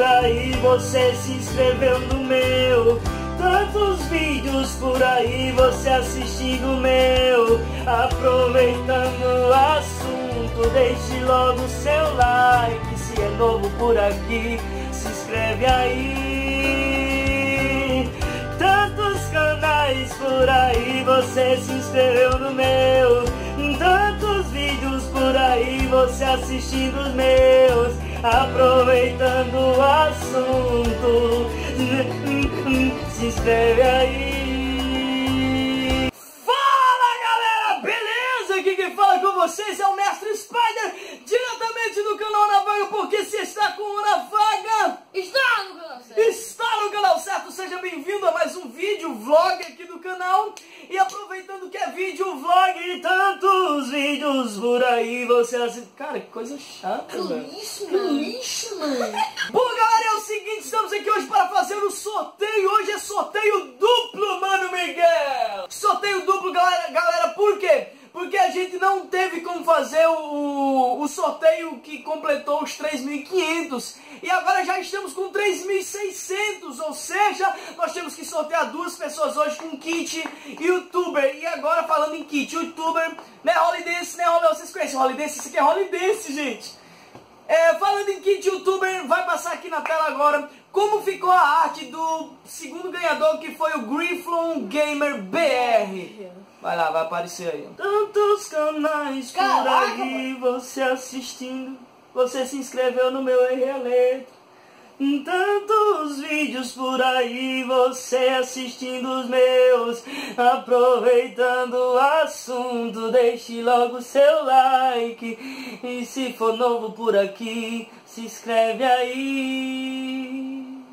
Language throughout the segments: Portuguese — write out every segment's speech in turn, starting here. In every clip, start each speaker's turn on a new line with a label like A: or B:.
A: por aí, você se inscreveu no meu. Tantos vídeos por aí, você assistindo meu. Aproveitando o assunto, deixe logo seu like. Se é novo por aqui, se inscreve aí. Tantos canais por aí, você se inscreveu no meu. Tantos vídeos por aí, você assistindo os meus. Aproveitando o assunto, se inscreve aí. Fala galera, beleza? Aqui quem fala com vocês é o Mestre Spider, diretamente do canal Na Vaga, porque se está com o Na Vaga,
B: Está no canal certo.
A: está no canal certo. Seja bem-vindo a mais um vídeo vlog aqui do canal. E aproveitando que é vídeo vlog e tantos vídeos por aí, você assiste. Cara, que coisa chata,
B: Que
A: velho.
B: lixo, mano. lixo, mano.
A: Bom, galera, é o seguinte, estamos aqui hoje para fazer o sorteio. Hoje é sorteio duplo, mano Miguel. Sorteio duplo, galera, galera, por quê? Porque a gente não teve como fazer o, o sorteio que completou os 3.500 e agora já estamos com 3.600, ou seja, nós temos que sortear duas pessoas hoje com kit youtuber. E agora falando em kit youtuber, né, Holidense, né, Holidense, vocês conhecem Holidense? Isso aqui é Holidense, gente. É, falando em kit youtuber, vai passar aqui na tela agora como ficou a arte do segundo ganhador que foi o Grifflon Gamer BR. Vai lá, vai aparecer aí. Tantos canais por
B: Caraca,
A: aí, você assistindo, você se inscreveu no meu RLE. Tantos vídeos por aí, você assistindo os meus, aproveitando o assunto, deixe logo seu like. E se for novo por aqui, se inscreve aí.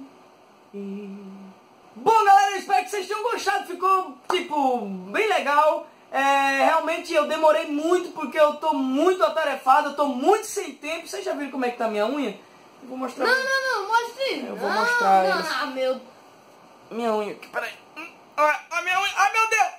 A: Bom, galera, espero que vocês tenham gostado. Ficou, tipo, bem legal. É, realmente eu demorei muito porque eu tô muito atarefado, eu tô muito sem tempo. Vocês já viram como é que tá minha unha? Eu vou mostrar
B: Não, não, não, mostre.
A: Eu vou
B: não,
A: mostrar
B: não,
A: eles.
B: Ah, meu.
A: minha unha aqui, peraí. Ai, a minha unha, ai meu Deus!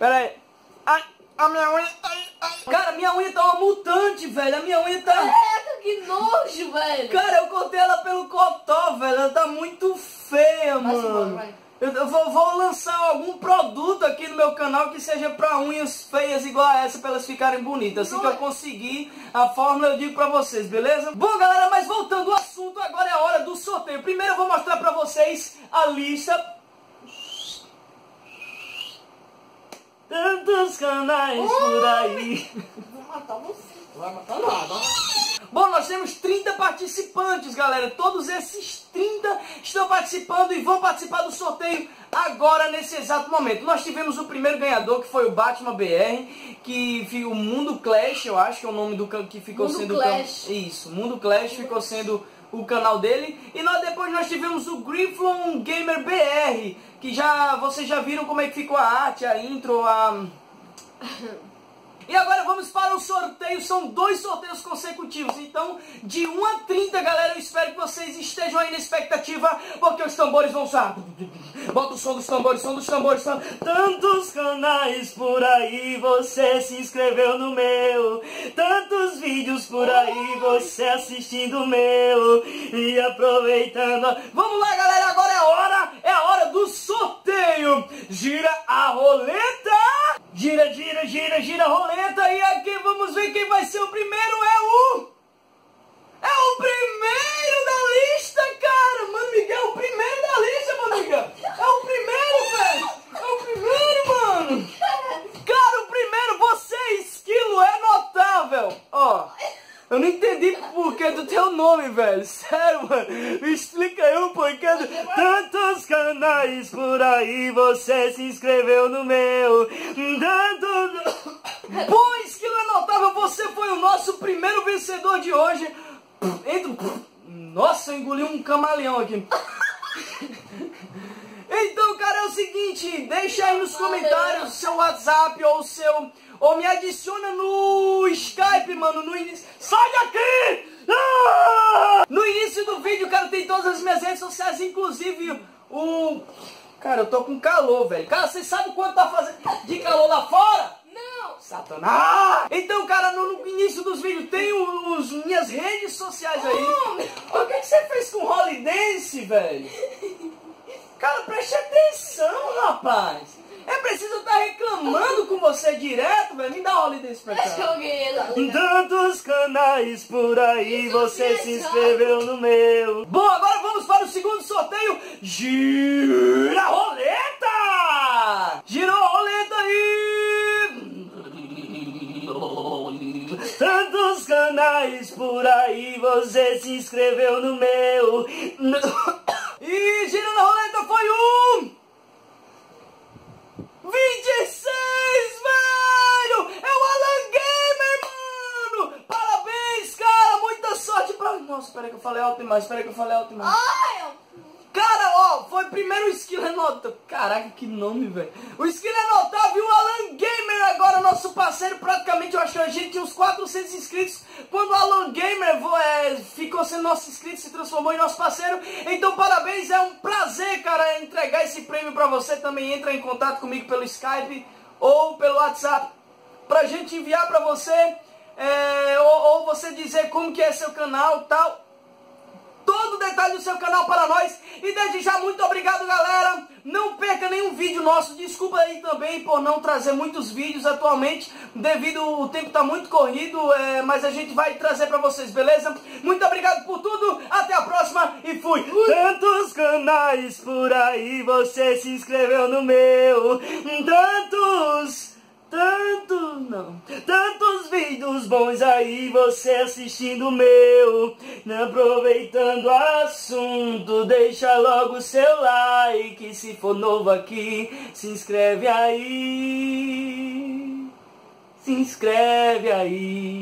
A: Peraí. Ai, a minha unha, ai, ai. Cara, minha unha tá uma mutante, velho. A minha unha tá...
B: Caraca, que nojo, velho.
A: Cara, eu cortei ela pelo cotó, velho. Ela tá muito feia,
B: Vai-se
A: mano.
B: embora, vai.
A: Eu, eu vou, vou lançar algum produto aqui no meu canal que seja pra unhas feias igual a essa, pra elas ficarem bonitas. Assim que eu conseguir a fórmula, eu digo pra vocês, beleza? Bom, galera, mas voltando ao assunto, agora é a hora do sorteio. Primeiro eu vou mostrar pra vocês a lista. Tantos canais por aí.
B: Vou matar você. Vai matar nada.
A: Bom, nós temos 30 participantes, galera. Todos esses 30 estão participando e vão participar do sorteio agora, nesse exato momento. Nós tivemos o primeiro ganhador, que foi o Batman BR, que foi o Mundo Clash, eu acho que é o nome do que ficou
B: Mundo
A: sendo can-
B: Clash.
A: Isso, Mundo Clash ficou sendo o canal dele. E nós depois nós tivemos o Grifflon Gamer BR, que já vocês já viram como é que ficou a arte, a intro, a e agora vamos para o sorteio, são dois sorteios consecutivos. Então, de 1 a 30, galera, eu espero que vocês estejam aí na expectativa, porque os tambores vão soar. Bota o som dos tambores, som dos tambores. Som... Tantos canais por aí, você se inscreveu no meu. Tantos vídeos por aí, você assistindo o meu. E aproveitando. Vamos lá, galera, agora é a hora, é a hora do sorteio. Gira a roleta. Gira, gira, gira, gira a roleta e aqui vamos ver quem vai ser o primeiro. É o. É o primeiro da lista, cara! Mano, Miguel é o primeiro da lista, mano, Miguel! É o primeiro, velho! É o primeiro, mano! Cara, o primeiro, você, esquilo, é notável! Ó, eu não entendi por que do teu nome, velho. Sério, mano. Me explica aí um porquê do... Tantos canais por aí, você se inscreveu no meu. Tantos... Bom, esquilo é notável, você foi o nosso primeiro vencedor de hoje. Entra... Nossa, eu engoli um camaleão aqui. Então, cara, é o seguinte, deixa aí nos comentários seu WhatsApp ou seu... Ou me adiciona no Skype, mano, no início... Sai daqui! Ah! No início do vídeo, cara, tem todas as minhas redes sociais, inclusive o... Cara, eu tô com calor, velho. Cara, vocês sabem quanto tá fazendo de calor lá fora?
B: Não.
A: Satanás! Então, cara, no, no início dos vídeos tem os, minhas redes sociais aí. Olha o que, que você fez com o Holidense, velho? Cara, preste atenção, rapaz! É preciso estar tá reclamando com você direto, velho. Me dá uma Holidense pra cá. Tantos canais por aí, você se inscreveu no meu. Bom, agora vamos para o segundo sorteio. Gira a roleta! Girou a roleta aí! Tantos canais por aí, você se inscreveu no meu. E girando a roleta foi um. 26, velho! É o Alan Gamer, mano! Parabéns, cara! Muita sorte pra... Nossa, espera que demais, espera que eu falei alto.
B: Ai, eu...
A: Cara, ó, foi primeiro o Notável. Caraca, que nome, velho. O Skiller Notável e o Alan Gamer, agora nosso parceiro. Praticamente, eu acho que a gente tinha uns 400 inscritos. Quando o Alan Gamer é, ficou sendo nosso inscrito, se transformou em nosso parceiro. Então, parabéns, é um prazer, cara, entregar esse prêmio pra você. Também entra em contato comigo pelo Skype ou pelo WhatsApp. Pra gente enviar pra você, é, ou, ou você dizer como que é seu canal tal do seu canal para nós. E desde já, muito obrigado, galera. Não perca nenhum vídeo nosso. Desculpa aí também por não trazer muitos vídeos atualmente, devido o tempo tá muito corrido, é, mas a gente vai trazer para vocês, beleza? Muito obrigado por tudo. Até a próxima e fui. Tantos canais por aí, você se inscreveu no meu. Tantos tanto, não, tantos vídeos bons aí, você assistindo meu, aproveitando o assunto, deixa logo seu like, se for novo aqui, se inscreve aí, se inscreve aí.